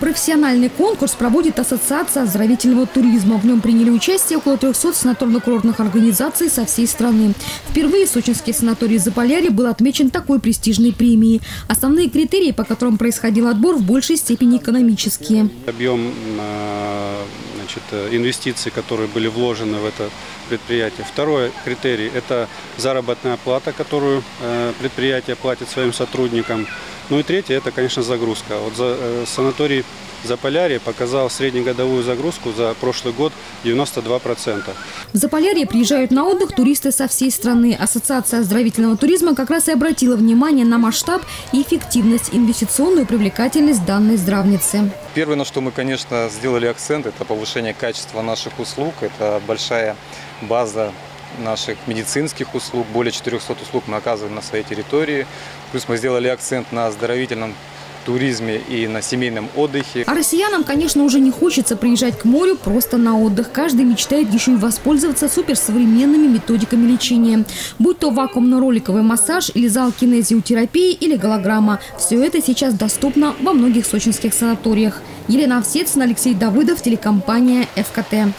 Профессиональный конкурс проводит Ассоциация оздоровительного туризма. В нем приняли участие около 300 санаторно-курортных организаций со всей страны. Впервые сочинский санаторий Заполярье был отмечен такой престижной премией. Основные критерии, по которым происходил отбор, в большей степени экономические. Объем э, значит, инвестиций, которые были вложены в это предприятие. Второй критерий – это заработная плата, которую э, предприятие платит своим сотрудникам. Ну и третье – это, конечно, загрузка. Вот за, э, санаторий Заполярье показал среднегодовую загрузку за прошлый год 92%. В Заполярье приезжают на отдых туристы со всей страны. Ассоциация оздоровительного туризма как раз и обратила внимание на масштаб и эффективность, инвестиционную привлекательность данной здравницы. Первое, на что мы, конечно, сделали акцент, это повышение качества наших услуг. Это большая база наших медицинских услуг. Более 400 услуг мы оказываем на своей территории. Плюс мы сделали акцент на оздоровительном туризме и на семейном отдыхе. А россиянам, конечно, уже не хочется приезжать к морю просто на отдых. Каждый мечтает еще и воспользоваться суперсовременными методиками лечения. Будь то вакуумно-роликовый массаж или зал кинезиотерапии или голограмма. Все это сейчас доступно во многих сочинских санаториях. Елена Овсецина, Алексей Давыдов, телекомпания «ФКТ».